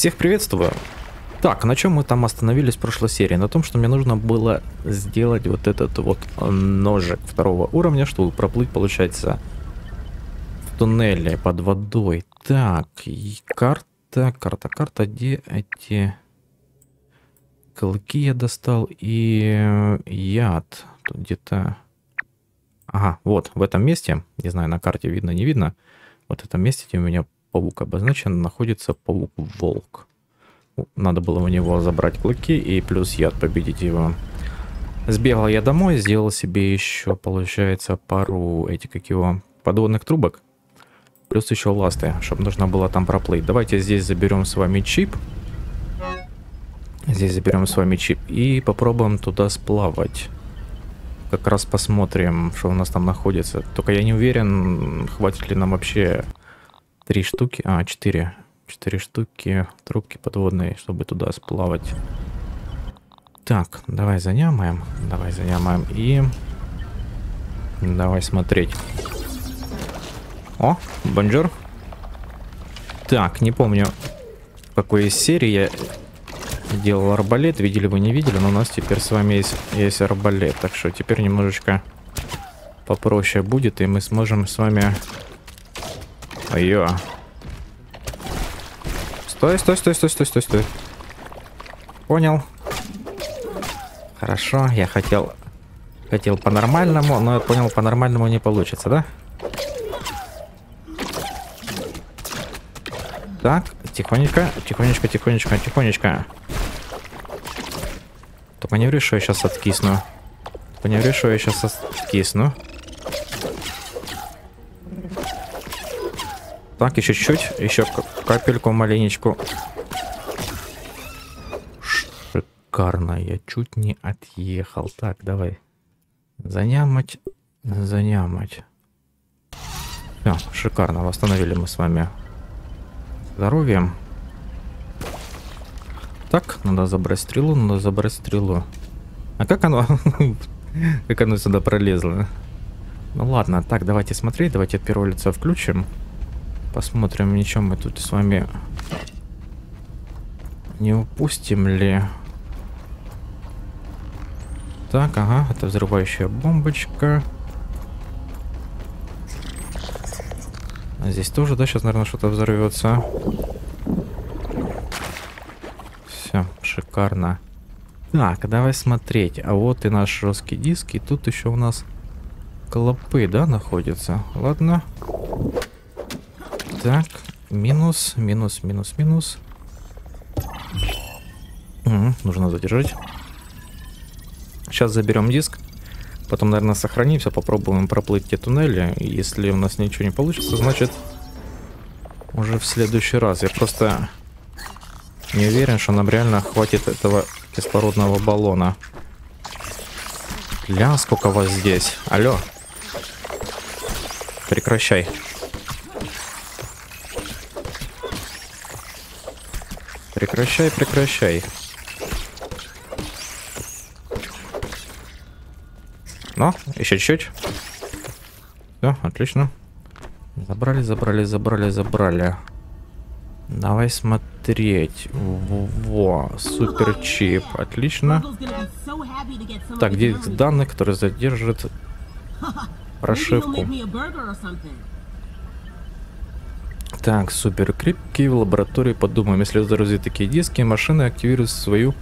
Всех приветствую. Так, на чем мы там остановились в прошлой серии? На том, что мне нужно было сделать вот этот вот ножик второго уровня, чтобы проплыть, получается, в туннеле под водой. Так, и карта, карта, карта, где эти клыки я достал и яд. Тут где-то... Ага, вот, в этом месте, не знаю, на карте видно, не видно, вот в этом месте, где у меня паук обозначен, находится паук-волк. Надо было у него забрать клыки и плюс яд победить его. Сбегал я домой, сделал себе еще, получается, пару этих, как его, подводных трубок. Плюс еще ласты, чтобы нужно было там проплыть. Давайте здесь заберем с вами чип. Здесь заберем с вами чип и попробуем туда сплавать. Как раз посмотрим, что у нас там находится. Только я не уверен, хватит ли нам вообще три штуки. А, четыре. Четыре штуки трубки подводные, чтобы туда сплавать. Так, давай занямаем. Давай занямаем и... Давай смотреть. О, bonjour. Так, не помню, какой из серии я делал арбалет. Видели вы, не видели, но у нас теперь с вами есть, есть арбалет. Так что теперь немножечко попроще будет, и мы сможем с вами... Ой-ё. Стой, стой, стой, стой, стой, стой, стой. Понял. Хорошо, я хотел... Хотел по-нормальному, но я понял, по-нормальному не получится, да? Так, тихонечко, тихонечко, тихонечко, тихонечко. Только не что я сейчас откисну. Только не что я сейчас откисну. Так, еще чуть-чуть. Еще капельку маленечку. Шикарно. Я чуть не отъехал. Так, давай. Занямать. Занямать. Все, шикарно. Восстановили мы с вами здоровье. Так, надо забрать стрелу, надо забрать стрелу. А как оно... как оно сюда пролезло? Ну ладно, так, давайте смотреть, давайте от первого лица включим. Посмотрим, ничего мы тут с вами не упустим ли. Так, ага, это взрывающая бомбочка. А здесь тоже, да, сейчас, наверное, что-то взорвется. Все, шикарно. Так, давай смотреть. А вот и наш жесткий диск. И тут еще у нас клопы, да, находятся. Ладно. Так, минус, минус, минус, минус. Угу, нужно задержать. Сейчас заберем диск. Потом, наверное, сохранимся, попробуем проплыть те туннели. Если у нас ничего не получится, значит, уже в следующий раз. Я просто не уверен, что нам реально хватит этого кислородного баллона. Ля, сколько вас здесь. Алло. Прекращай. Прекращай, прекращай. Ну, еще чуть-чуть. Все, отлично. Забрали, забрали, забрали, забрали. Давай смотреть. Во, супер чип. Отлично. Так, где данные, которые задержат прошивку? Так, супер крепкий. В лаборатории подумаем. Если загрузить такие диски, машины активируют свою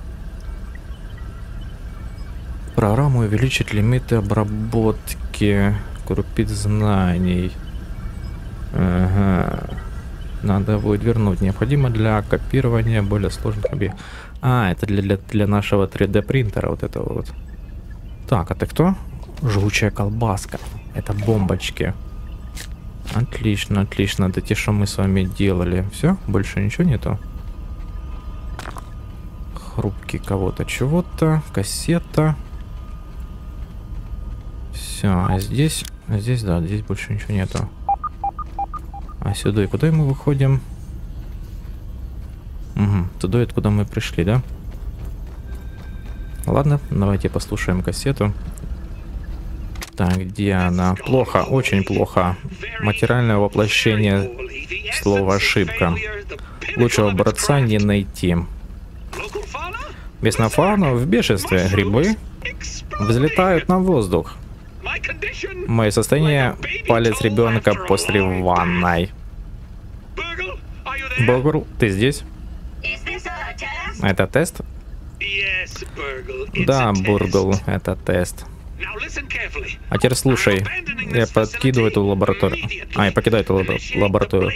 программу увеличить лимиты обработки крупиц знаний. Ага. Надо будет вернуть. Необходимо для копирования более сложных объектов. А, это для, для, для нашего 3D принтера вот этого вот. Так, а ты кто? Жгучая колбаска. Это бомбочки. Отлично, отлично. Это те, что мы с вами делали. Все? Больше ничего нету? Хрупкий кого-то чего-то. Кассета. Все, а здесь... А здесь, да, здесь больше ничего нету. А сюда и куда мы выходим? Угу, туда и куда мы пришли, да? Ладно, давайте послушаем кассету. Так, где она? Плохо, очень плохо. Материальное воплощение слова ошибка. Лучшего борца не найти. Местная фауна в бешенстве. Грибы взлетают на воздух. Мое состояние палец ребенка после ванной. Бургл, ты здесь? Это тест? Да, Бургл, это тест. А теперь слушай, я подкидываю эту лабораторию. А, я покидаю эту лабораторию.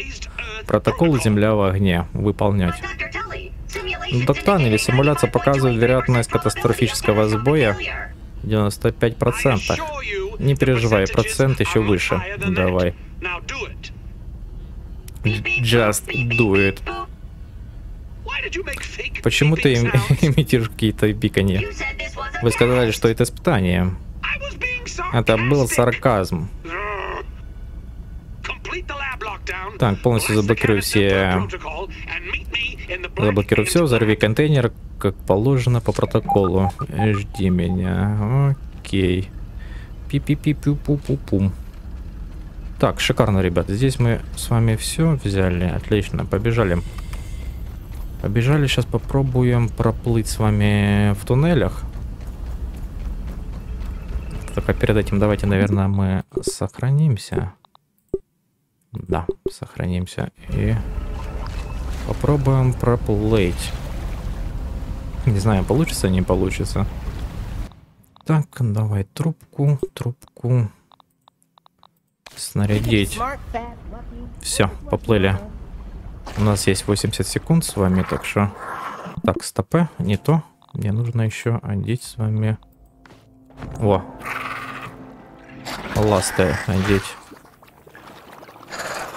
Протокол «Земля в огне». Выполнять. Доктан или симуляция показывает вероятность катастрофического сбоя 95%. Не переживай, процент еще выше. Давай. Just do it. Почему ты имитируешь какие-то пиканье? Вы сказали, что это испытание. Это был сарказм. Так, полностью заблокирую все... Заблокирую все, взорви контейнер, как положено по протоколу. Жди меня. Окей. Пи-пи-пи-пу-пу-пу-пум. Так, шикарно, ребят. Здесь мы с вами все взяли. Отлично, побежали. Побежали, сейчас попробуем проплыть с вами в туннелях. Только перед этим давайте, наверное, мы сохранимся. Да, сохранимся. И попробуем проплыть. Не знаю, получится, не получится. Так, давай трубку, трубку. Снарядить. Все, поплыли. У нас есть 80 секунд с вами, так что... Так, стопы, не то. Мне нужно еще одеть с вами... Во. Ласты одеть.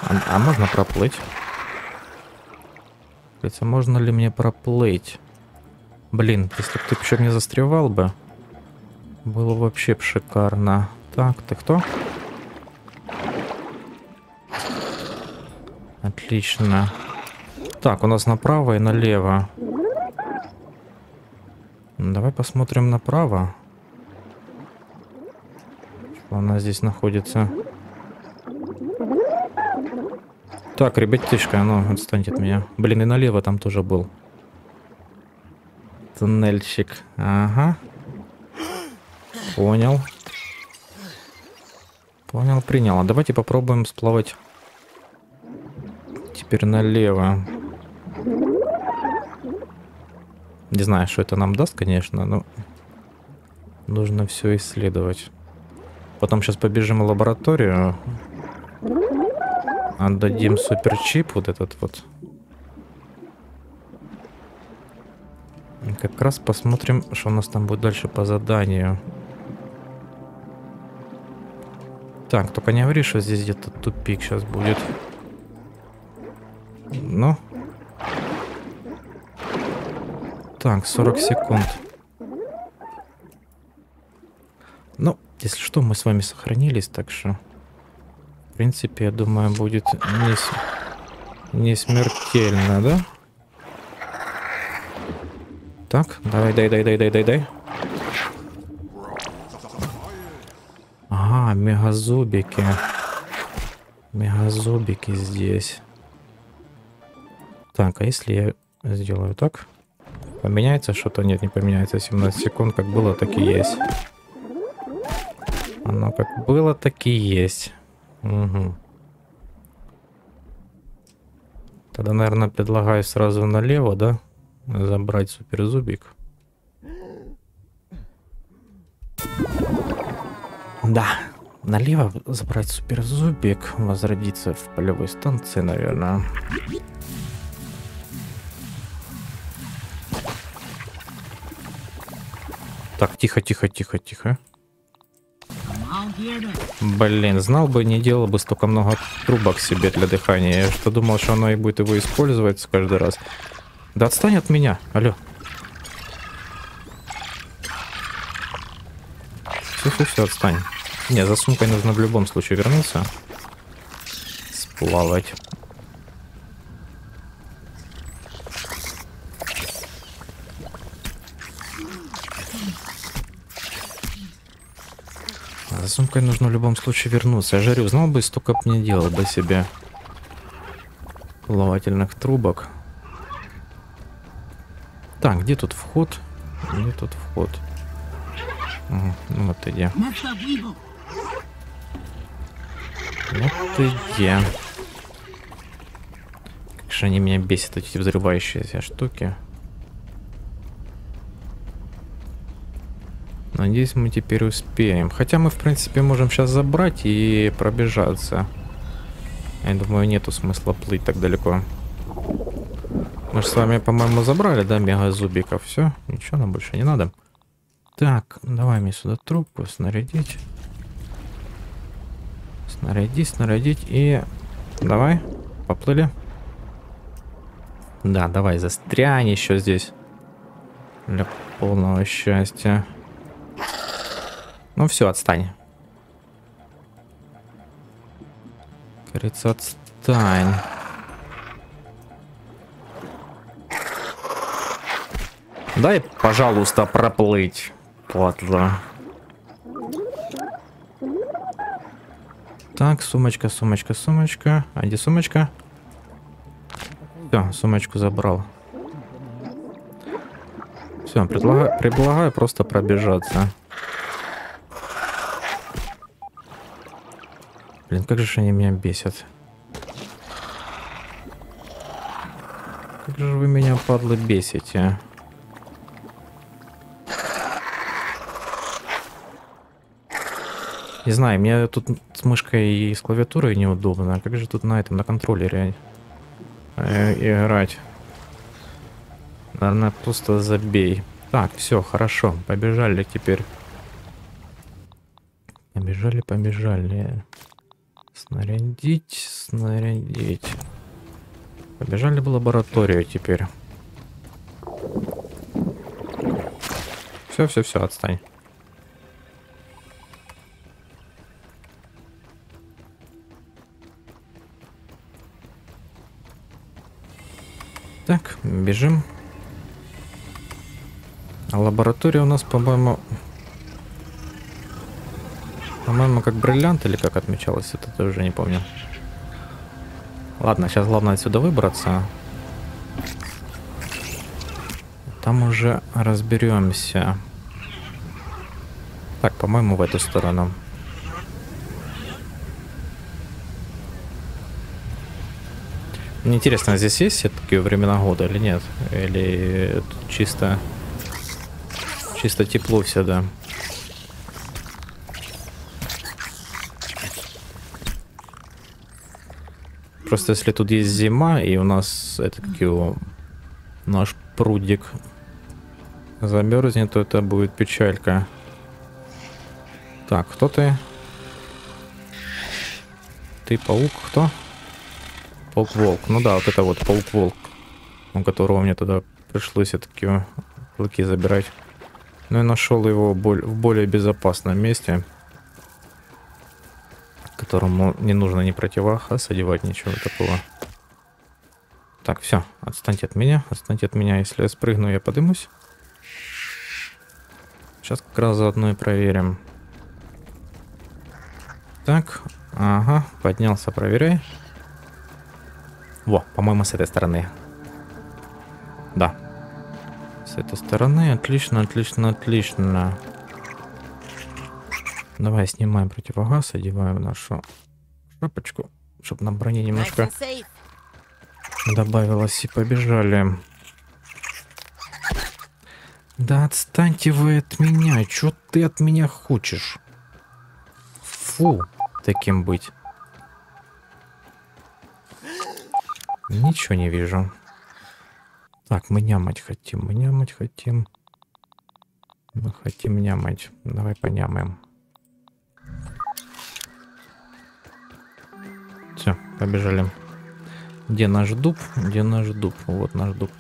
А, а можно проплыть? Говорится, можно ли мне проплыть? Блин, если бы ты еще не застревал бы, было вообще шикарно. Так, ты кто? Отлично. Так, у нас направо и налево. Давай посмотрим направо. Нас здесь находится? Так, ребятишка, ну, отстаньте от меня. Блин, и налево там тоже был. Туннельщик. Ага. Понял. Понял, принял. А давайте попробуем сплавать теперь налево. Не знаю, что это нам даст, конечно, но нужно все исследовать. Потом сейчас побежим в лабораторию. Отдадим суперчип вот этот вот. И как раз посмотрим, что у нас там будет дальше по заданию. Так, только не говори, что здесь где-то тупик сейчас будет. Ну. Так, 40 секунд. Ну, если что, мы с вами сохранились, так что... В принципе, я думаю, будет не, не смертельно, да? Так, давай, дай, дай, дай, дай, дай, дай. Ага, мегазубики. Мегазубики здесь. Так, а если я сделаю так? Поменяется что-то? Нет, не поменяется. 17 секунд, как было, так и есть. Оно как было, так и есть. Угу. Тогда, наверное, предлагаю сразу налево, да? Забрать суперзубик. Да, налево забрать суперзубик, возродиться в полевой станции, наверное. Так, тихо, тихо, тихо, тихо. Блин, знал бы, не делал бы столько много трубок себе для дыхания. Я что думал, что оно и будет его использовать каждый раз. Да отстань от меня, алло. Все, все, все, отстань. Не, за сумкой нужно в любом случае вернуться. Сплавать. За сумкой нужно в любом случае вернуться. Я жарю, знал бы, столько бы не делал бы себе плавательных трубок. Так, где тут вход? Где тут вход? Угу, вот иди. Вот иди. Как же они меня бесят, эти взрывающиеся штуки. Надеюсь, мы теперь успеем. Хотя мы, в принципе, можем сейчас забрать и пробежаться. Я думаю, нету смысла плыть так далеко. Мы же с вами, по-моему, забрали, да, мега-зубиков. Все, ничего нам больше не надо. Так, давай мне сюда трубку снарядить. Снарядить, снарядить и... Давай, поплыли. Да, давай, застрянь еще здесь. Для полного счастья. Ну все, отстань. Кажется, отстань. Дай, пожалуйста, проплыть. Падла. Так, сумочка, сумочка, сумочка. А где сумочка? Все, сумочку забрал. Все, предлагаю, предлагаю просто пробежаться. Блин, как же они меня бесят. Как же вы меня, падлы, бесите. Не знаю, мне тут с мышкой и с клавиатурой неудобно. Как же тут на этом, на контроллере э, играть? Наверное, просто забей. Так, все, хорошо. Побежали теперь. Побежали, побежали. Снарядить, снарядить. Побежали в лабораторию теперь. Все, все, все, отстань. Так, бежим. А лаборатория у нас, по-моему... По-моему, как бриллиант или как отмечалось, это тоже не помню. Ладно, сейчас главное отсюда выбраться. Там уже разберемся. Так, по-моему, в эту сторону. Мне интересно, здесь есть все-таки времена года или нет? Или чисто... Чисто тепло всегда? Просто если тут есть зима, и у нас это как его, наш прудик замерзнет, то это будет печалька. Так, кто ты? Ты паук, кто? Паук-волк. Ну да, вот это вот паук-волк, у которого мне тогда пришлось все-таки клыки забирать. Но я нашел его в более безопасном месте, которому не нужно ни противогаз одевать, ничего такого. Так, все, отстаньте от меня, отстаньте от меня. Если я спрыгну, я подымусь. Сейчас как раз заодно и проверим. Так, ага, поднялся, проверяй. Во, по-моему, с этой стороны. Да. С этой стороны. Отлично, отлично, отлично. Давай снимаем противогаз, одеваем нашу шапочку, чтобы на броне немножко добавилось и побежали. Да отстаньте вы от меня, что ты от меня хочешь? Фу, таким быть. Ничего не вижу. Так, мы нямать хотим, мы нямать хотим. Мы хотим нямать. Давай понямаем. Побежали. Где наш дуб? Где наш дуб? Вот наш дуб.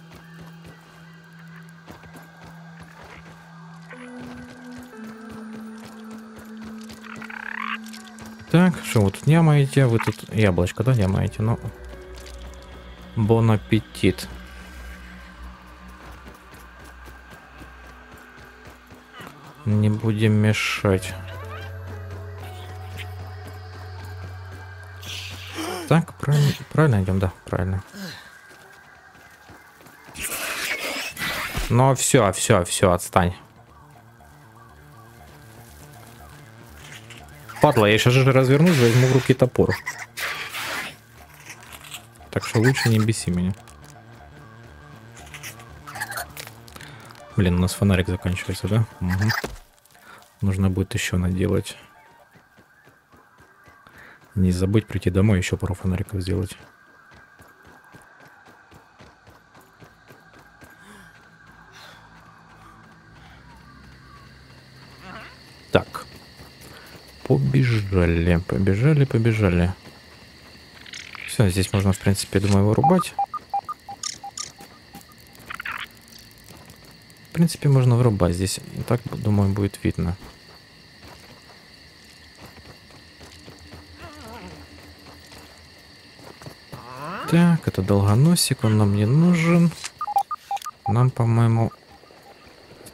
Так, что вы тут нямаете? Вы тут яблочко, да, нямаете? Ну, Бон аппетит. Не будем мешать. Так, правильно, правильно идем, да, правильно. Ну все, все, все, отстань. Падла, я сейчас же развернусь, возьму в руки топор. Так что лучше не беси меня. Блин, у нас фонарик заканчивается, да? Угу. Нужно будет еще наделать. Не забыть прийти домой, еще пару фонариков сделать. Так. Побежали, побежали, побежали. Все, здесь можно, в принципе, думаю, вырубать. В принципе, можно вырубать. Здесь так, думаю, будет видно. Так, это долгоносик, он нам не нужен. Нам, по-моему...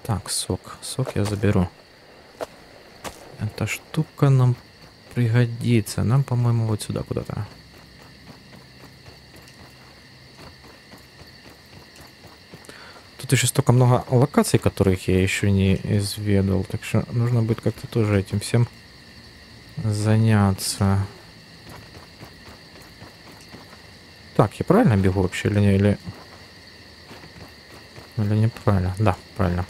Так, сок. Сок я заберу. Эта штука нам пригодится. Нам, по-моему, вот сюда куда-то. Тут еще столько много локаций, которых я еще не изведал. Так что нужно будет как-то тоже этим всем заняться. Так, я правильно бегу вообще или не? Или, или неправильно? Да, правильно.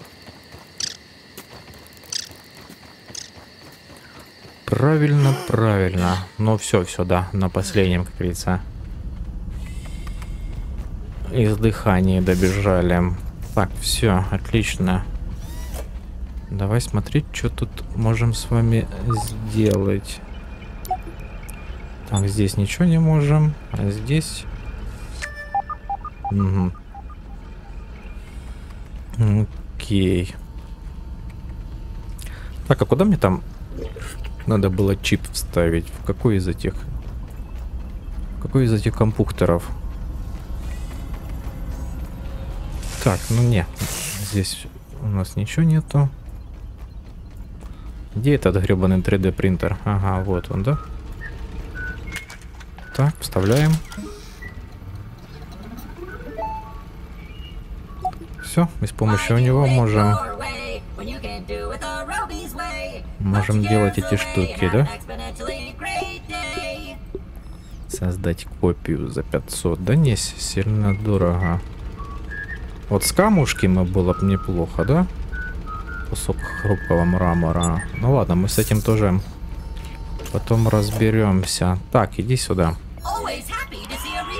Правильно, правильно. Ну все, все, да, на последнем, как говорится. Издыхание добежали. Так, все, отлично. Давай смотреть, что тут можем с вами сделать. Так, здесь ничего не можем. А здесь... Угу. Окей. Так, а куда мне там надо было чип вставить? В какой из этих? В какой из этих компьютеров? Так, ну не. Здесь у нас ничего нету. Где этот гребаный 3D принтер? Ага, вот он, да? Так, вставляем. Все, мы с помощью него можем... Можем делать эти штуки, да? Создать копию за 500. Да не, сильно дорого. Вот с камушками было бы неплохо, да? Кусок хрупкого мрамора. Ну ладно, мы с этим тоже потом разберемся. Так, иди сюда.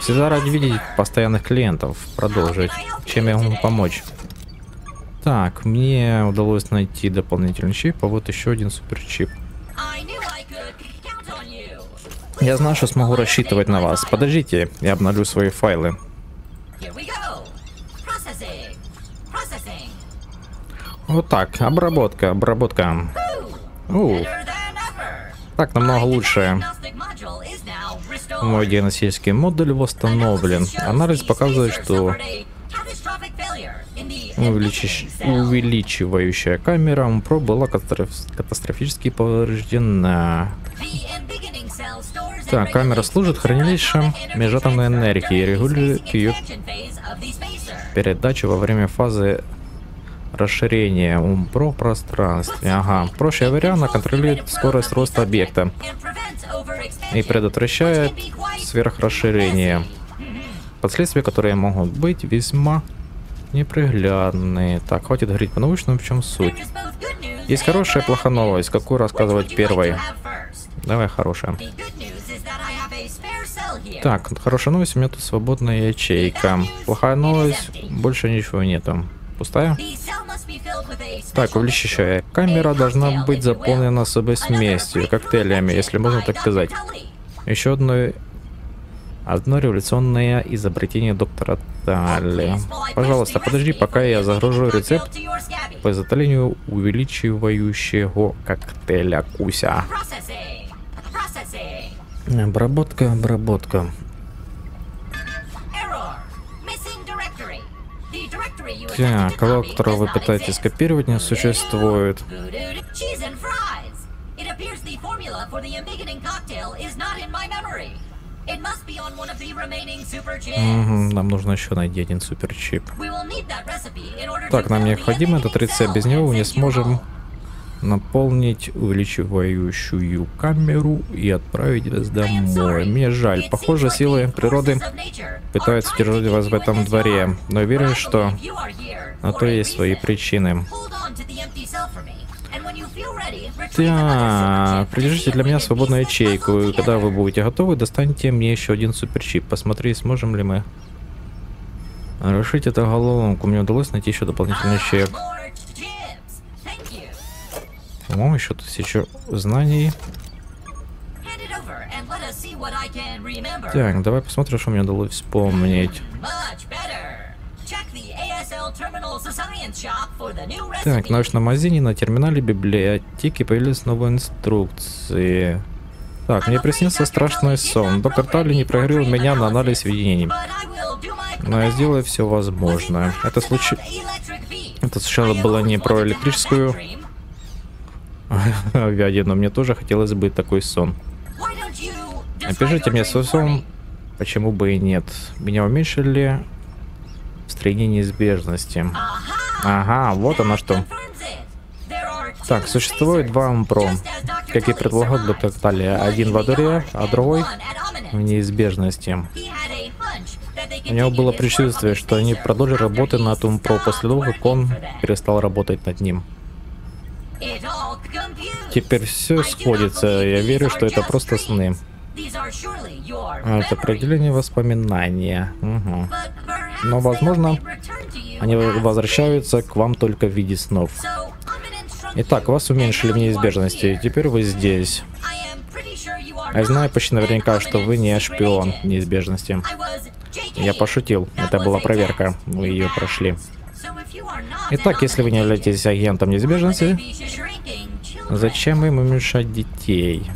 Всегда ради видеть постоянных клиентов. Продолжить. Чем я могу помочь? Так, мне удалось найти дополнительный чип, а вот еще один суперчип. Я знаю, что смогу рассчитывать на вас. Подождите, я обновлю свои файлы. Вот так, обработка, обработка. У, так намного лучше. Мой диагностический модуль восстановлен. Анализ показывает, что увеличи... увеличивающая камера МПРО была катастроф... катастрофически повреждена. Так, камера служит хранилищем межатомной энергии и регулирует ее передачу во время фазы расширения УМПРО в пространстве. Ага. Проще говоря, она контролирует скорость роста объекта и предотвращает сверхрасширение. Последствия, которые могут быть весьма неприглядные. Так, хватит говорить по-научному, в чем суть. Есть хорошая и плохая новость. Какую рассказывать первой? Давай хорошая. Так, хорошая новость, у меня тут свободная ячейка. Плохая новость, больше ничего нету. Пустая? Так, увеличивающая камера должна быть заполнена особой смесью, коктейлями, если можно так сказать. Еще одно, одно революционное изобретение доктора Талли. Пожалуйста, подожди, пока я загружу рецепт по изготовлению увеличивающего коктейля Куся. Обработка, обработка. Так, кого, которого вы пытаетесь скопировать, не существует. It must be on one of the remaining super chips. Нам нужно еще найти один суперчип. Так, нам необходим этот рецепт. Без него мы не сможем наполнить увеличивающую камеру и отправить вас домой. Мне жаль. Похоже, силы природы пытаются are удержать вас в этом дворе, но уверен, что на то есть свои причины. Так, придержите для меня свободную ячейку, когда вы будете готовы, достаньте мне еще один суперчип. Посмотри, сможем ли мы решить эту головоломку. Мне удалось найти еще дополнительный чек. По-моему, еще еще знаний. Так, давай посмотрим, что мне удалось вспомнить. Так, научном магазине на терминале библиотеки появились новые инструкции. Так, мне приснился страшный сон. Доктор Талли не проверил меня на анализ видений. Но я сделаю все возможное. Это случай... Это сначала было не про электрическую но мне тоже хотелось бы такой сон. Your мне свой сон. Почему бы и нет? Меня уменьшили строении неизбежности. Ага. Вот оно что. Так, существует два ампро, как и предполагал доктор Талли. Один в yard а другой в неизбежности. У него было предчувствие, что они работу he над Тумпро после того, как он перестал работать над ним. Теперь все сходится. Я верю, что это просто сны. А Это определение воспоминания. Perhaps Но, возможно, Они возвращаются к вам только в виде снов. Итак, вас уменьшили в неизбежности, и теперь вы здесь. Я знаю почти наверняка, что вы не шпион неизбежности. Я пошутил, это была проверка, вы ее прошли. Итак, если вы не являетесь агентом неизбежности, зачем им уменьшать детей?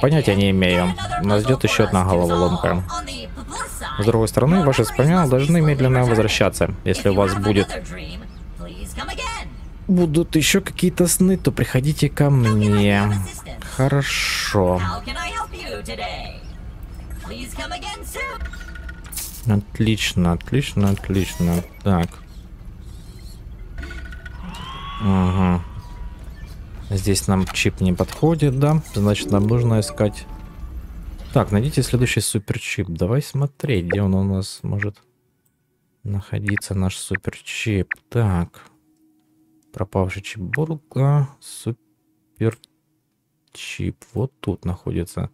Понятия не имею. Нас ждет еще одна головоломка. С другой стороны, ваши воспоминания должны медленно возвращаться. Если у вас будет будут еще какие-то сны, то приходите ко мне. Хорошо. Отлично, отлично, отлично. Так. Ага. Здесь нам чип не подходит, да? Значит, нам нужно искать... Так, найдите следующий суперчип. Давай смотреть, где он у нас может находиться, наш суперчип. Так. Пропавший чип Бурга. Суперчип. Вот тут находится.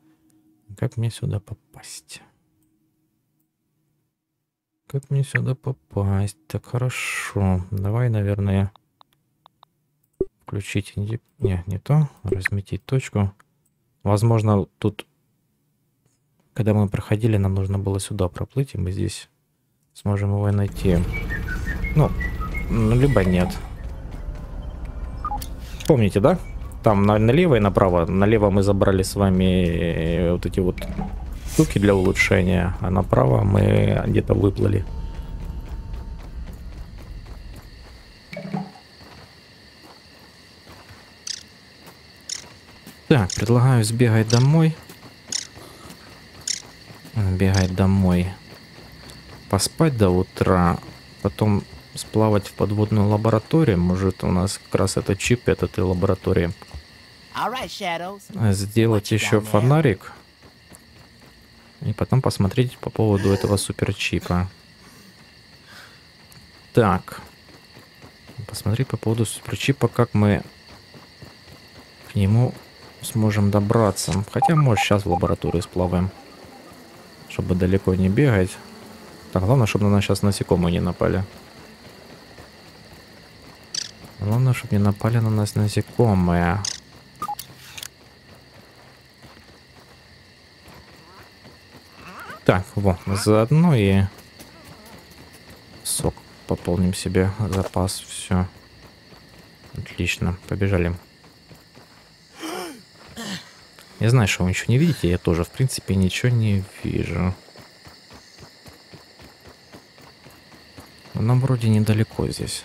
Как мне сюда попасть? Как мне сюда попасть? Так хорошо. Давай, наверное, включить... Не, не то. Разметить точку. Возможно, тут, когда мы проходили, нам нужно было сюда проплыть, и мы здесь сможем его найти. Ну, ну, либо нет. Помните, да? Там на- налево и направо. Налево мы забрали с вами э, вот эти вот штуки для улучшения, а направо мы где-то выплыли. Так, предлагаю сбегать домой. Бегать домой. Поспать до утра. Потом сплавать в подводную лабораторию. Может, у нас как раз это чип от этой лаборатории. All right, Shadows. Сделать еще фонарик. И потом посмотреть по поводу этого суперчипа. Так. Посмотри по поводу суперчипа, как мы к нему сможем добраться. Хотя, может, сейчас в лабораторию сплаваем. Чтобы далеко не бегать. Так, главное, чтобы на нас сейчас насекомые не напали. Главное, чтобы не напали на нас насекомые. Так, во, заодно и сок пополним себе запас, все. Отлично, побежали. Я знаю, что вы ничего не видите, я тоже, в принципе, ничего не вижу. Нам вроде недалеко здесь.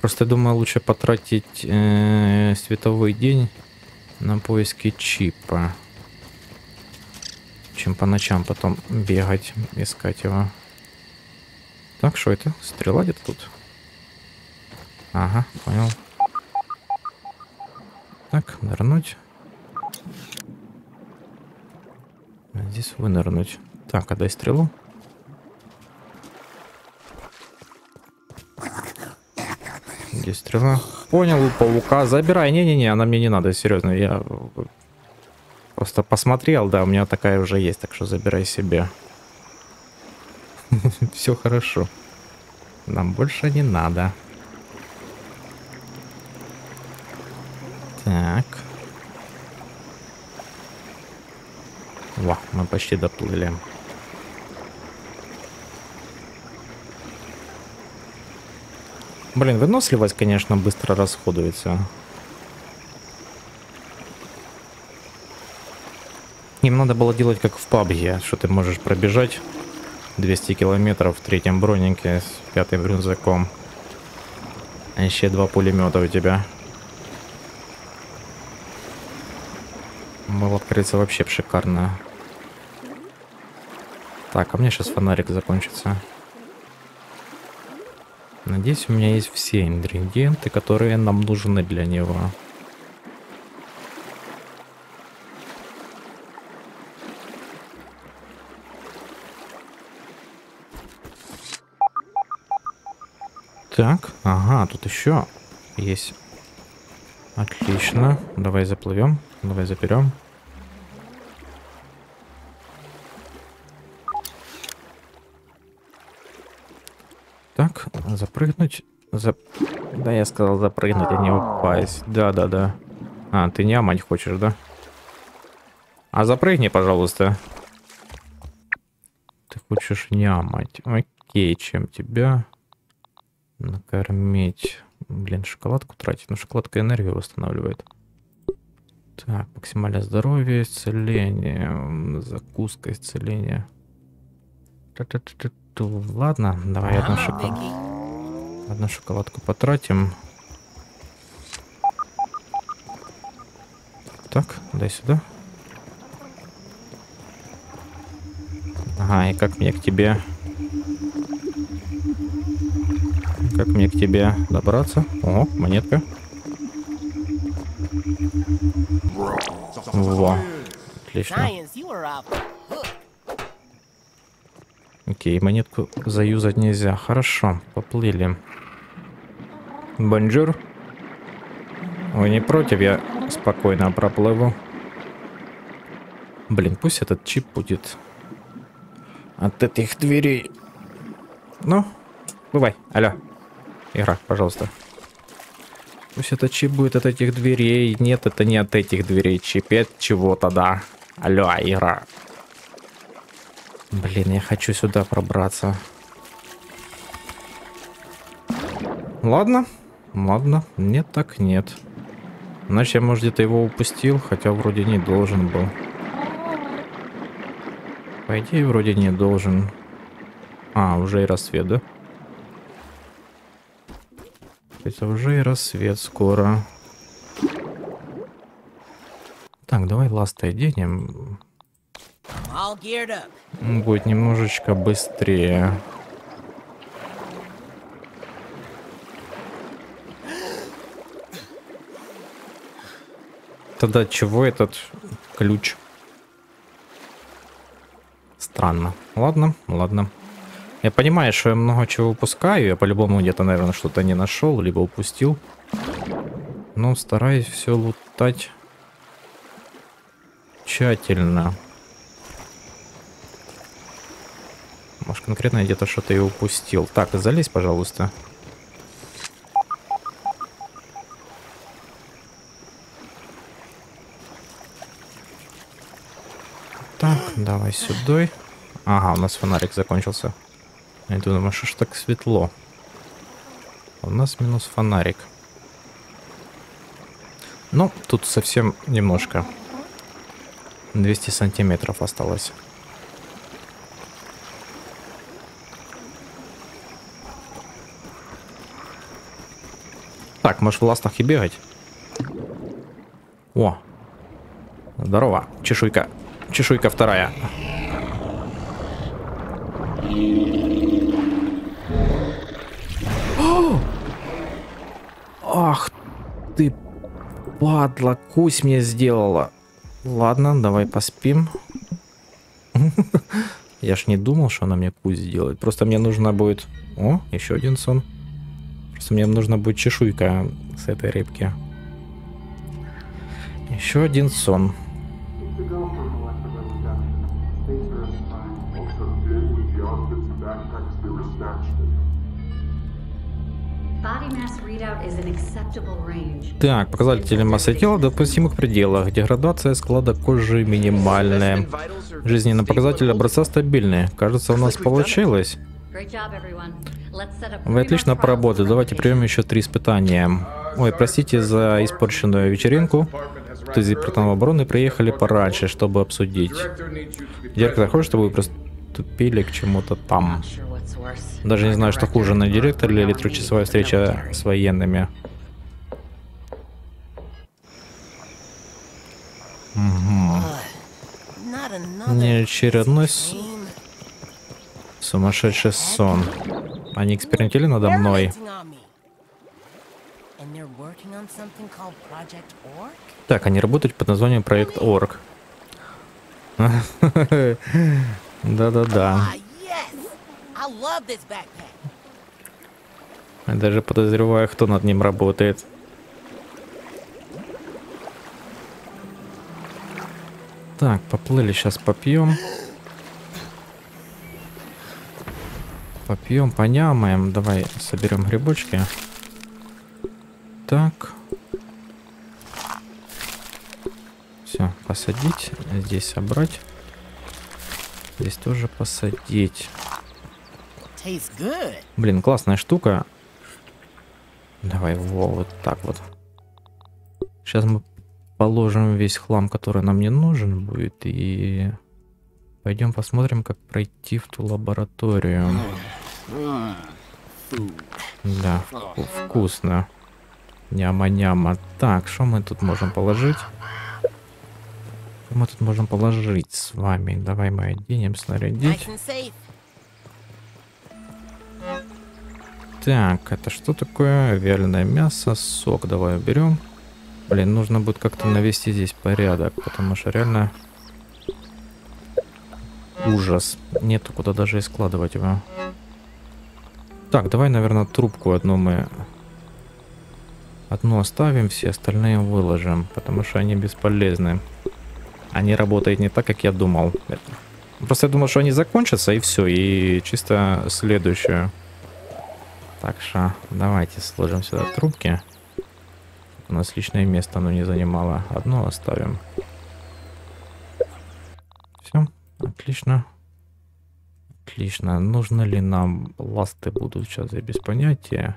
Просто думаю, лучше потратить э, световой день на поиски чипа. чем по ночам потом бегать, искать его. Так, что это? Стрела где-то тут? Ага, понял. Так, нырнуть. А здесь вынырнуть. Так, отдай стрелу. Где стрела? Понял, паука. Забирай. Не-не-не, она мне не надо, серьезно. Я просто посмотрел, да, у меня такая уже есть, так что забирай себе. Все хорошо. Нам больше не надо. Так. Во, мы почти доплыли. Блин, выносливость, конечно, быстро расходуется. Им надо было делать как в PUBG, что ты можешь пробежать 200 километров в третьем бронике с пятым рюкзаком. А еще два пулемета у тебя. Было, кажется, вообще шикарно. Так, а мне сейчас фонарик закончится. Надеюсь, у меня есть все ингредиенты, которые нам нужны для него. Так, ага, тут еще есть. Отлично. Давай заплывем. Давай заберем. Запрыгнуть. Зап... Да, я сказал запрыгнуть, а не упасть. Да, да, да. А, ты не амать хочешь, да? А запрыгни, пожалуйста. Ты хочешь не амать. Окей, чем тебя накормить? Блин, шоколадку тратить. Ну, шоколадка энергию восстанавливает. Так, максимальное здоровье, исцеление, закуска, исцеление. Ладно, давай одну, шоколад... одну шоколадку потратим. Так, дай сюда. Ага, и как мне к тебе... Как мне к тебе добраться? О, монетка. Во. Отлично. Окей, монетку заюзать нельзя. Хорошо, поплыли. Bonjour. Вы не против? Я спокойно проплыву. Блин, пусть этот чип будет от этих дверей. Ну, бывай. Алло. Игра, пожалуйста. Пусть этот чип будет от этих дверей. Нет, это не от этих дверей. Чип от чего-то, да. Алло, игра. Блин, я хочу сюда пробраться. Ладно, ладно, нет так нет. Значит, я, может, где-то его упустил, хотя вроде не должен был. По идее, вроде не должен. А, уже и рассвет, да? Это уже и рассвет скоро. Так, давай ласты оденем. Будет немножечко быстрее. Тогда чего этот ключ? Странно. Ладно, ладно. Я понимаю, что я много чего упускаю. Я по-любому где-то, наверное, что-то не нашел, либо упустил. Но стараюсь все лутать тщательно. Конкретно я где-то что-то и упустил. Так, залезь, пожалуйста. Так, давай сюда. Ага, у нас фонарик закончился. Я думаю, что ж так светло? У нас минус фонарик. Ну, тут совсем немножко. 200 сантиметров осталось. можешь в ластах и бегать. О. Здорово. Чешуйка. Чешуйка вторая. О! Ах ты, падла, кусь мне сделала. Ладно, давай поспим. Я ж не думал, что она мне кусь сделает. Просто мне нужно будет... О, еще один сон. Просто мне нужно будет чешуйка с этой рыбки. Еще один сон. Так, показатели массы тела в допустимых пределах. Деградация склада кожи минимальная. Жизненные показатели образца стабильные. Кажется, у нас получилось. Вы отлично поработали. Давайте примем еще три испытания. Ой, простите за испорченную вечеринку. Тут из департамента обороны приехали пораньше, чтобы обсудить. Директор хочет, чтобы вы приступили к чему-то там. Даже не знаю, что хуже, на директор или трехчасовая встреча с военными. Another. Не очередной с- сумасшедший сон. Они экспериментировали надо мной. Так, они работают под названием Проект Орг. Да-да-да. Я Даже подозреваю, кто над ним работает. Так, поплыли, сейчас попьем. Попьем, понямаем. Давай соберем грибочки. Так. Все, посадить. Здесь собрать. Здесь тоже посадить. Блин, классная штука. Давай, во, вот так вот. Сейчас мы положим весь хлам, который нам не нужен будет, и пойдем посмотрим, как пройти в ту лабораторию. Да, вку- вкусно. Няма-няма. Так, что мы тут можем положить? Что мы тут можем положить с вами? Давай мы оденем, снарядить. Так, это что такое? Вяленое мясо, сок давай уберем. Блин, нужно будет как-то навести здесь порядок, потому что реально ужас. Нету куда даже и складывать его. Так, давай, наверное, трубку одну мы... Одну оставим, все остальные выложим, потому что они бесполезны. Они работают не так, как я думал. Просто я думал, что они закончатся, и все, и чисто следующую. Так что давайте сложим сюда трубки. У нас личное место оно не занимало. Одно оставим. Все, отлично. Отлично. Нужно ли нам ласты будут сейчас, я без понятия.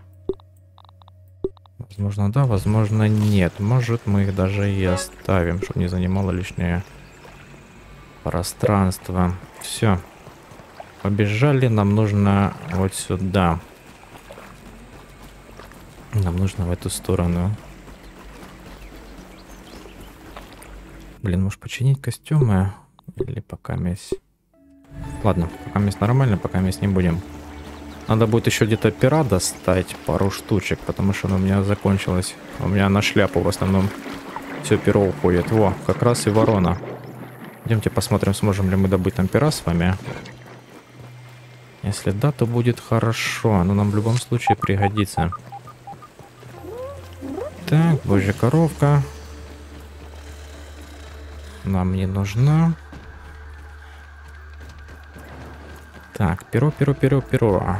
Возможно, да, возможно, нет. Может, мы их даже и оставим, чтобы не занимало лишнее пространство. Все. Побежали, нам нужно вот сюда. Нам нужно в эту сторону. Блин, может починить костюмы? Или пока месть? Ладно, пока месть нормально, пока месть не будем. Надо будет еще где-то пера достать, пару штучек, потому что оно у меня закончилось. У меня на шляпу в основном все перо уходит. Во, как раз и ворона. Идемте посмотрим, сможем ли мы добыть там пера с вами. Если да, то будет хорошо. Оно нам в любом случае пригодится. Так, божья коровка. Нам не нужна. Так, перо, перо, перо, перо.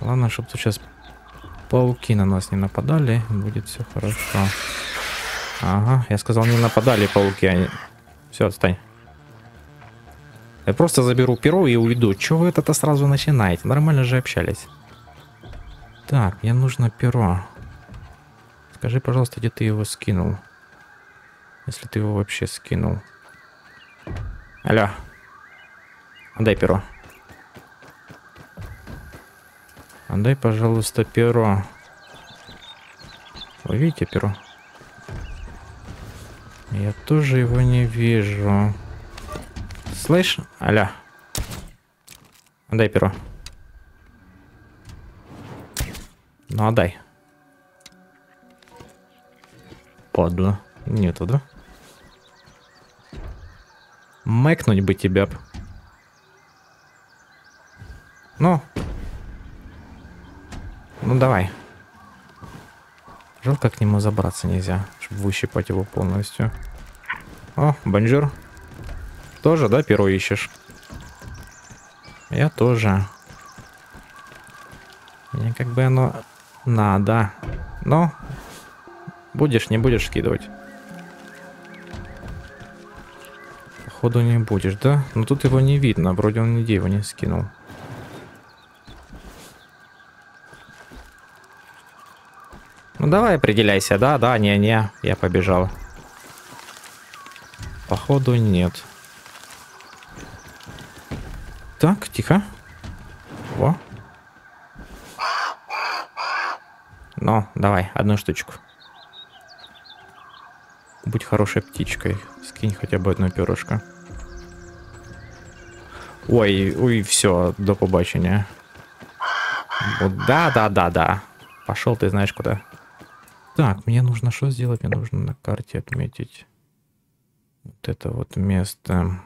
Ладно, чтобы сейчас пауки на нас не нападали, будет все хорошо. Ага, я сказал, не нападали пауки, они... Все, отстань. Я просто заберу перо и уйду. Чего вы это сразу начинаете? Нормально же общались. Так, мне нужно перо. Скажи, пожалуйста, где ты его скинул? Если ты его вообще скинул. Алло. Отдай перо. Отдай, пожалуйста, перо. Вы видите перо? Я тоже его не вижу. Слышь? Алло. Отдай перо. Ну, отдай. падла. Нету, да? Мэкнуть бы тебя. Ну. Ну давай. Жалко к нему забраться нельзя, чтобы выщипать его полностью. О, bonjour. Тоже, да, перо ищешь? Я тоже. Мне как бы оно надо. Но будешь, не будешь скидывать. Походу не будешь, да? Но тут его не видно, вроде он нигде его не скинул. Ну давай определяйся, да, да, не-не, я побежал. Походу нет. Так, тихо. Во. Ну, давай, одну штучку. Будь хорошей птичкой. Скинь хотя бы одно перышко. Ой, ой, все, до побачення. Вот, да, да, да, да. Пошел ты знаешь куда. Так, мне нужно что сделать? Мне нужно на карте отметить вот это вот место.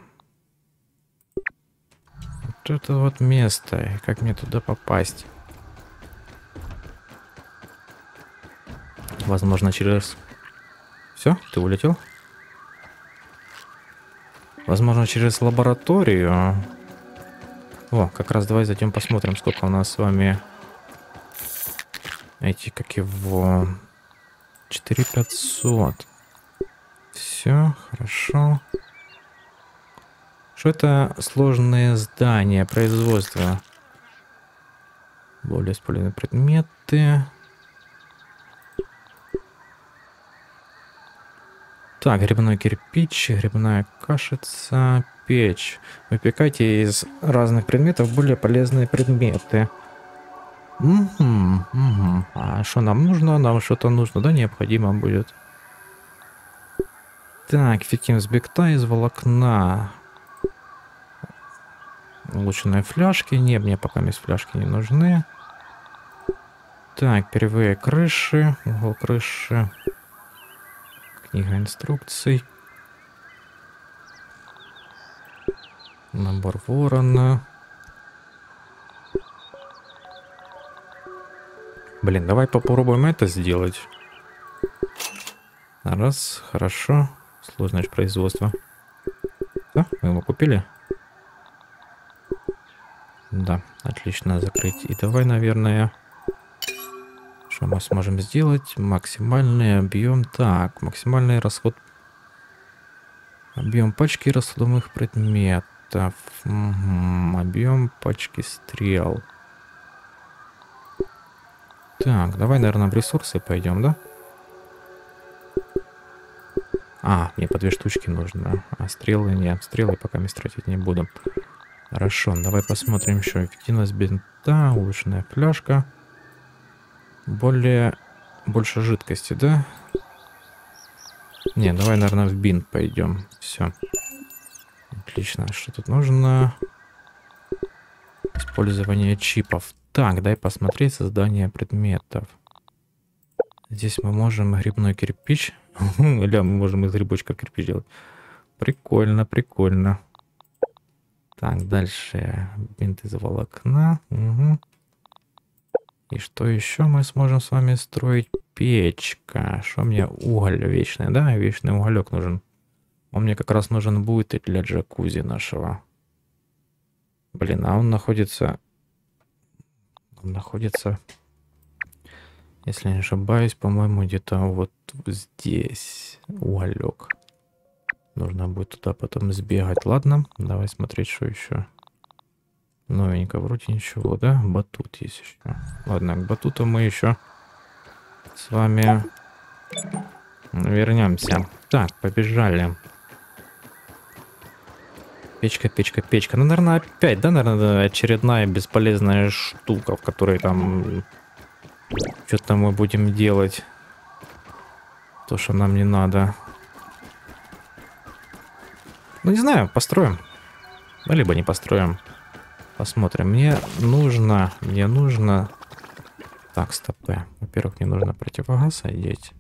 Вот это вот место. Как мне туда попасть? Возможно, через... Все, ты улетел? Возможно, через лабораторию. О, как раз давай зайдем посмотрим, сколько у нас с вами эти, как его... 4500. Все, хорошо. Что это сложные здания, производства? Более использованные предметы. Так, грибной кирпич, грибная кашица, печь. Выпекайте из разных предметов более полезные предметы. Угу, угу. А что нам нужно? Нам что-то нужно, да, необходимо будет. Так, эффективность бекта из волокна. Улучшенные фляжки. Не, мне пока без фляжки не нужны. Так, перевые крыши. Угол крыши. Книга инструкций. Набор ворона. Блин, давай попробуем это сделать. Раз, хорошо. Сложное же производство. Да, мы его купили? Да, отлично, закрыть. И давай, наверное, что мы сможем сделать? Максимальный объем. Так, максимальный расход. Объем пачки расходуемых предметов. Угу. Объем пачки стрел. Так, давай, наверное, в ресурсы пойдем, да? А, мне по две штучки нужно. А стрелы нет. Стрелы пока не тратить не буду. Хорошо, давай посмотрим еще. Эффективность бинта, улучшенная фляжка. Более... Больше жидкости, да? Не, давай, наверное, в бинт пойдем. Все. Отлично. Что тут нужно? Использование чипов. Так, дай посмотреть создание предметов. Здесь мы можем грибной кирпич. Или мы можем из грибочка кирпич делать. Прикольно, прикольно. Так, дальше. Бинт из волокна. Угу. И что еще мы сможем с вами строить? Печка. Что мне? Уголь вечный, да? Вечный уголек нужен. Он мне как раз нужен будет и для джакузи нашего. Блин, а он находится он находится, если не ошибаюсь, по-моему, где-то вот здесь уголек. Нужно будет туда потом сбегать. Ладно, давай смотреть, что еще. Новенько, вроде ничего, да? Батут есть еще. Ладно, к батуту мы еще с вами вернемся. Так, побежали. Печка, печка, печка. Ну, наверное, опять, да, наверное, очередная бесполезная штука, в которой там что-то мы будем делать. То, что нам не надо. Ну, не знаю, построим. Ну, либо не построим. Посмотрим. Мне нужно, мне нужно... Так, стопы. Во-первых, мне нужно противогаз одеть.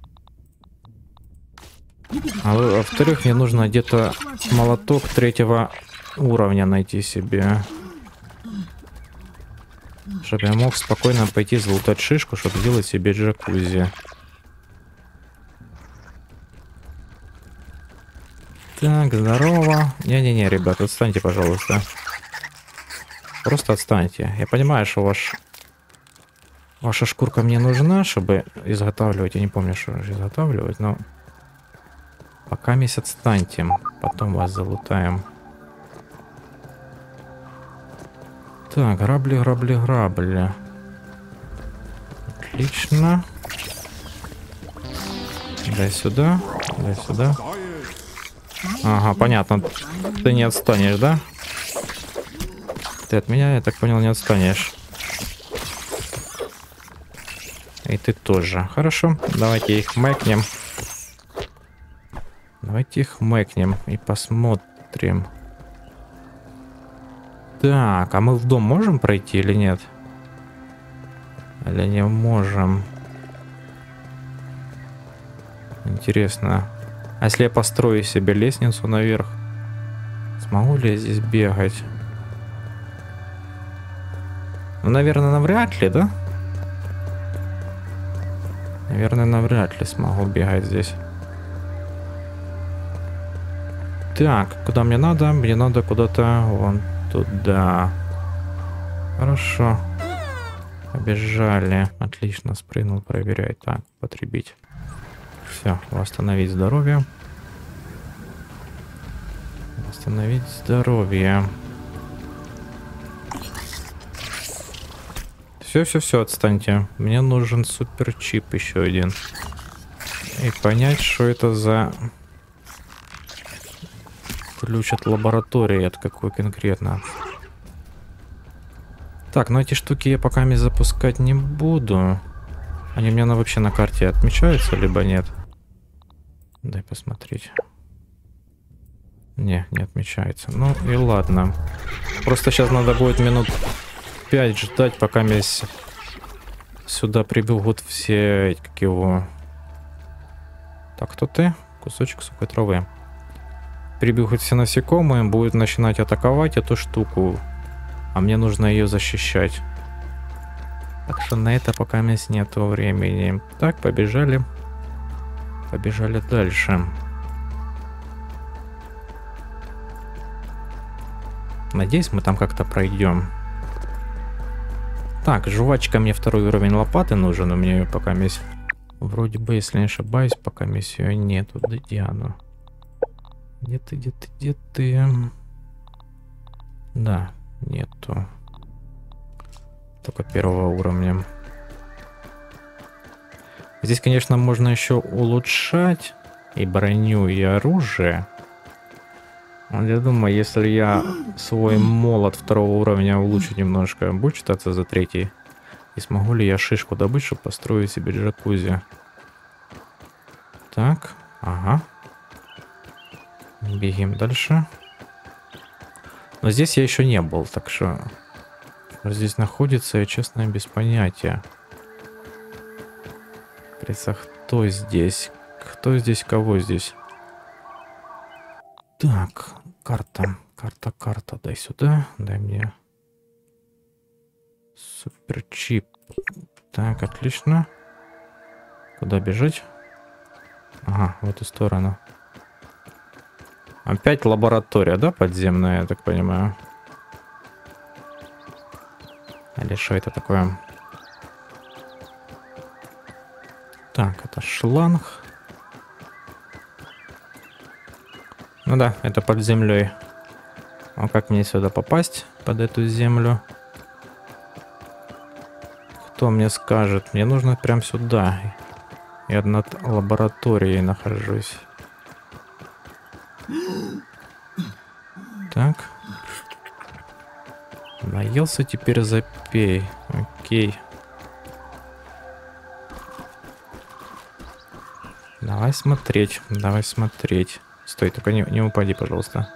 А во- во-вторых, мне нужно где-то молоток третьего уровня найти себе. Чтобы я мог спокойно пойти залутать шишку, чтобы сделать себе джакузи. Так, здорово. Не-не-не, ребят, отстаньте, пожалуйста. Просто отстаньте. Я понимаю, что ваш... Ваша шкурка мне нужна, чтобы изготавливать. Я не помню, что же изготавливать, но... Пока месяц отстаньте. Потом вас залутаем. Так, грабли, грабли, грабли. Отлично. Дай сюда, дай сюда. Ага, понятно. Ты не отстанешь, да? Ты от меня, я так понял, не отстанешь. И ты тоже. Хорошо, давайте их мэкнем. Давайте их мэкнем и посмотрим. Так, а мы в дом можем пройти или нет? Или не можем? Интересно. А если я построю себе лестницу наверх? Смогу ли я здесь бегать? Ну, наверное, навряд ли, да? Наверное, навряд ли смогу бегать здесь. Так, куда мне надо? Мне надо куда-то вон туда. Хорошо. Побежали. Отлично, спрыгнул, проверяй. Так, потребить. Все, восстановить здоровье. Восстановить здоровье. Все, все, все, отстаньте. Мне нужен суперчип еще один. И понять, что это за ключ от лаборатории, от какой конкретно. Так, ну эти штуки я пока не запускать не буду. Они у меня на, вообще на карте отмечаются, либо нет? Дай посмотреть. Не, не отмечается. Ну и ладно. Просто сейчас надо будет минут 5 ждать, пока меня сюда прибегут все, как его... Так, кто ты? Кусочек сухой травы. Прибегут все насекомые, будут начинать атаковать эту штуку. А мне нужно ее защищать. Так что на это пока мест нету времени. Так, побежали. Побежали дальше. Надеюсь, мы там как-то пройдем. Так, жвачка мне второй уровень лопаты нужен, у меня ее пока есть. Вроде бы, если не ошибаюсь, пока ее нету. Да оно? Где ты, где ты, где ты? Да, нету. Только первого уровня. Здесь, конечно, можно еще улучшать и броню, и оружие. Я думаю, если я свой молот второго уровня улучшу немножко, будет считаться за третий. И смогу ли я шишку добыть, чтобы построить себе джакузи? Так, ага. Бегим дальше. Но здесь я еще не был, так что... Здесь находится, я честно без понятия. Говорится, кто здесь? Кто здесь, кого здесь? Так, карта, карта, карта, дай сюда, дай мне суперчип. Так, отлично. Куда бежать? Ага, в эту сторону. Опять лаборатория, да, подземная, я так понимаю? Или что это такое? Так, это шланг. Ну да, это под землей. А как мне сюда попасть, под эту землю? Кто мне скажет? Мне нужно прям сюда. Я над лабораторией нахожусь. Так. Наелся, теперь запей. Окей. Давай смотреть, давай смотреть. Стой, только не, не упади, пожалуйста.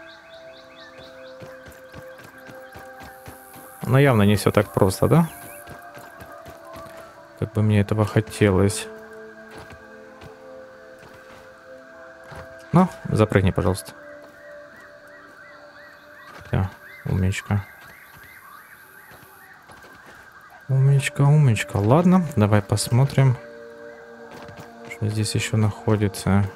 Но явно не все так просто, да? Как бы мне этого хотелось. Ну, запрыгни, пожалуйста. Все, умничка. Умничка, умничка. Ладно, давай посмотрим, что здесь еще находится.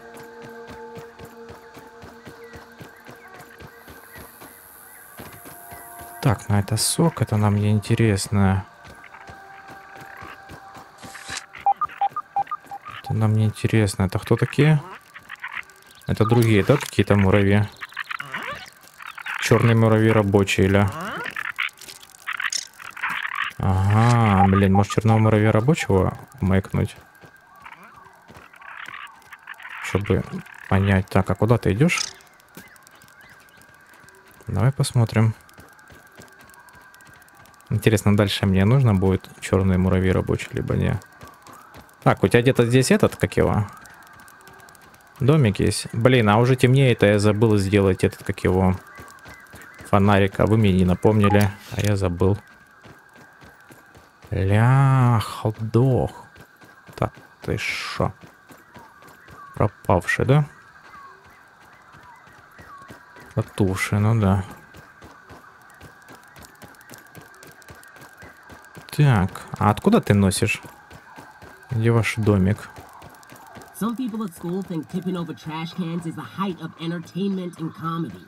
Ну это сок, это нам не интересно. Это нам не интересно. Это кто такие? Это другие, да, какие-то муравьи? Черные муравьи рабочие или? Ага, блин, может черного муравья рабочего мэкнуть? Чтобы понять. Так, а куда ты идешь? Давай посмотрим. Интересно, дальше мне нужно будет черный муравей рабочий, либо не. Так, у тебя где-то здесь этот, как его? Домик есть. Блин, а уже темнеет, а я забыл сделать этот, как его, фонарик. А вы мне не напомнили, а я забыл. Ля, ходох. Так, ты шо? Пропавший, да? Потуший, ну да. Так, а откуда ты носишь? Где ваш домик? Some people at school think tipping over trash cans is the height of entertainment and comedy.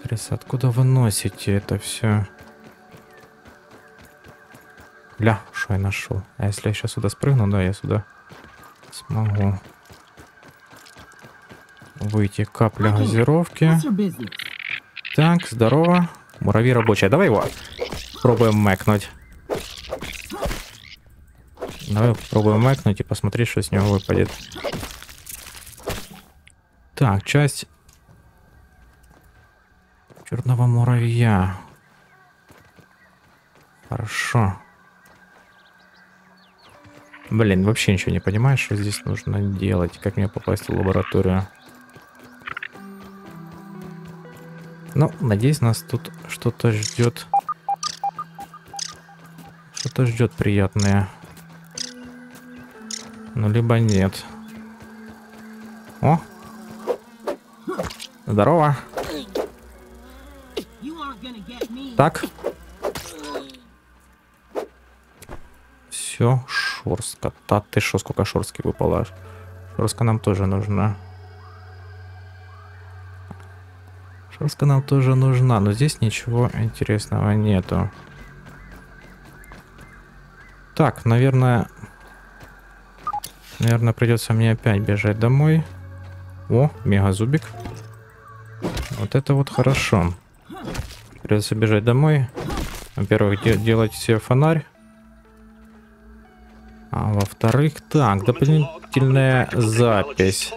Крис, откуда вы носите это все? Ля, что я нашел? А если я сейчас сюда спрыгну, да, я сюда смогу выйти. Капля газировки. Так, здорово. Муравей рабочий. Давай его пробуем мэкнуть. Давай попробуем мэкнуть и посмотреть, что с него выпадет. Так, часть черного муравья. Хорошо. Блин, вообще ничего не понимаю, что здесь нужно делать. Как мне попасть в лабораторию. Ну, надеюсь, нас тут что-то ждет. Что-то ждет приятное. Ну, либо нет. О! Здорово. Так. Все, шорстка. Та ты шо, сколько шорстки выпало. Шорстка нам тоже нужна. Шорстка нам тоже нужна, но здесь ничего интересного нету. Так, наверное... Наверное, придется мне опять бежать домой. О, мегазубик. Вот это вот хорошо. Придется бежать домой. Во-первых, де- делать себе фонарь. А во-вторых, так, дополнительная запись.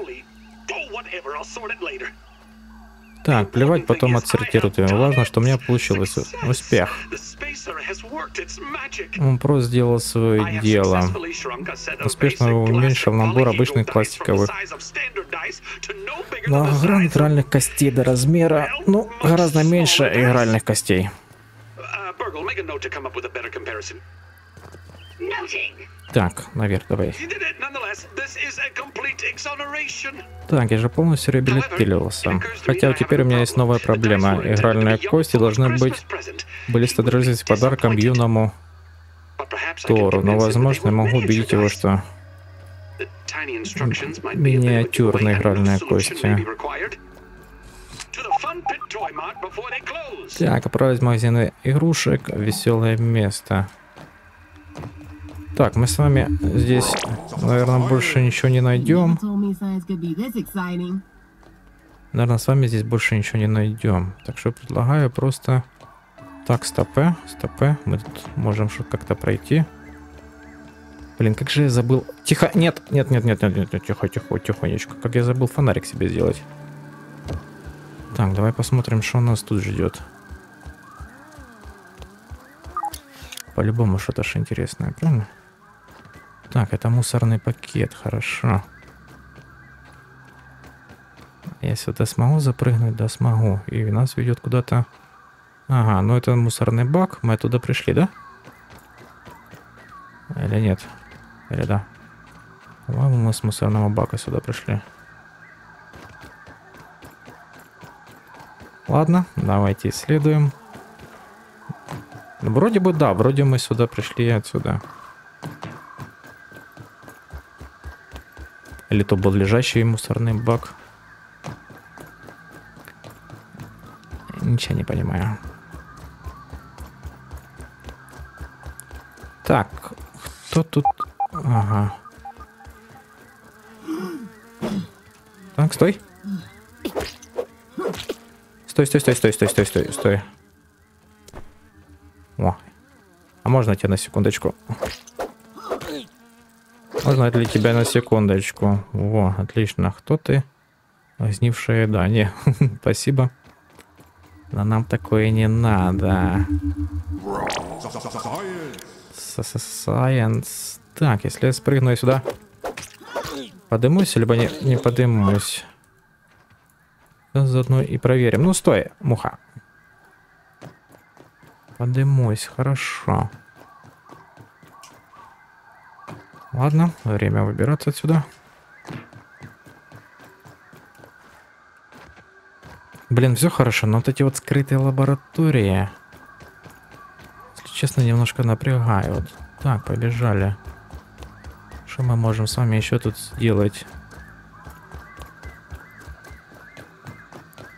Так, плевать, потом отсортируют его. Важно, что у меня получилось успех. Он просто сделал свое дело. Успешно уменьшил набор обычных пластиковых многогранных игральных костей до размера, ну, гораздо меньше игральных костей. Так, наверх давай. Так, я же полностью реабилитировался. Хотя теперь у меня есть новая проблема. Игральные кости должны быть были стать подарком юному Тору, но, возможно, я могу убедить его, что миниатюрные игральные кости. Так, отправить в магазины игрушек. Веселое место. Так, мы с вами здесь, наверное, больше ничего не найдем. Наверное, с вами здесь больше ничего не найдем. Так что предлагаю просто... Так, стопе, стопе. Мы тут можем как-то пройти. Блин, как же я забыл... Тихо, нет, нет, нет, нет, нет, нет, нет, тихо, тихо, тихонечко. Как я забыл фонарик себе сделать. Так, давай посмотрим, что нас тут ждет. По-любому что-то ж интересное, правильно? Так, это мусорный пакет, хорошо. Я сюда смогу запрыгнуть? Да, смогу. И нас ведет куда-то... Ага, ну это мусорный бак. Мы оттуда пришли, да? Или нет? Или да? По-моему, мы с мусорного бака сюда пришли. Ладно, давайте исследуем. Вроде бы да, вроде мы сюда пришли отсюда. отсюда. Или то был лежащий мусорный бак. Ничего не понимаю. Так, кто тут? Ага. Так, стой. Стой, стой, стой, стой, стой, стой, стой, стой. О. А можно тебя на секундочку? Можно для тебя на секундочку. Во, отлично. Кто ты? Вознившая, да, не, спасибо. Но нам такое не надо. Сайенс. Так, если я спрыгну сюда, подымусь, либо не, не подымусь. Заодно и проверим. Ну, стой, муха. Подымусь, хорошо. Ладно, время выбираться отсюда. Блин, все хорошо, но вот эти вот скрытые лаборатории, если честно, немножко напрягают. Так, побежали. Что мы можем с вами еще тут сделать?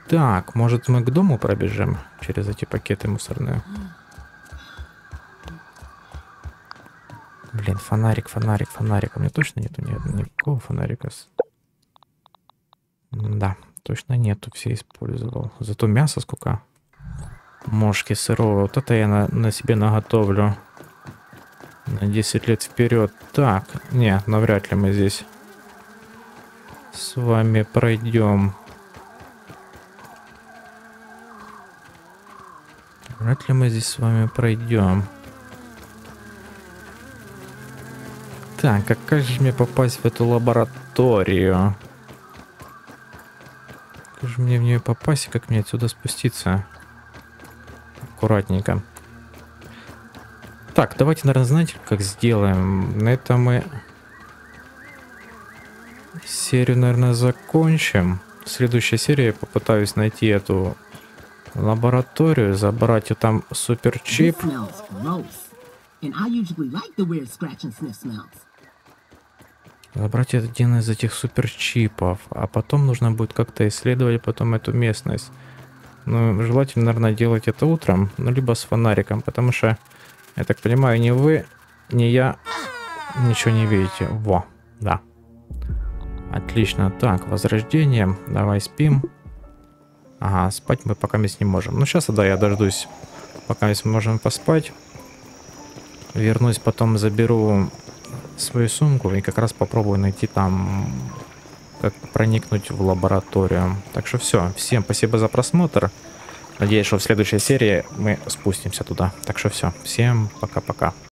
Так, может мы к дому пробежим через эти пакеты мусорные? Фонарик, фонарик, фонарик. У меня точно нету ни, никакого фонарика. Да, точно нету, все использовал. Зато мясо сколько. Мошки сырого. Вот это я на, на себе наготовлю. На 10 лет вперед. Так, не, навряд ли мы здесь с вами пройдем. Вряд ли мы здесь с вами пройдем. Так, а как же мне попасть в эту лабораторию? Как же мне в нее попасть и как мне отсюда спуститься? Аккуратненько. Так, давайте, наверное, знаете, как сделаем? На этом мы серию, наверное, закончим. В следующей серии я попытаюсь найти эту лабораторию, забрать там суперчип. Забрать один из этих суперчипов, а потом нужно будет как-то исследовать потом эту местность. Ну, желательно, наверное, делать это утром, ну, либо с фонариком, потому что, я так понимаю, ни вы, ни я ничего не видите. Во, да. Отлично. Так, возрождение. Давай спим. Ага, спать мы пока не можем. Ну, сейчас, да, я дождусь, пока мы сможем поспать. Вернусь, потом заберу свою сумку и как раз попробую найти там, как проникнуть в лабораторию. Так что все, всем спасибо за просмотр. Надеюсь, что в следующей серии мы спустимся туда. Так что все, всем пока-пока.